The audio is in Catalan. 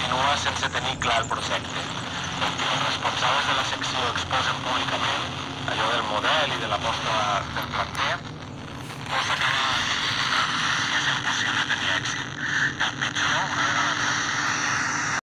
continua sense tenir clar el projecte. Els responsables de la secció exposen públicament allò del model i de l'aposta del planter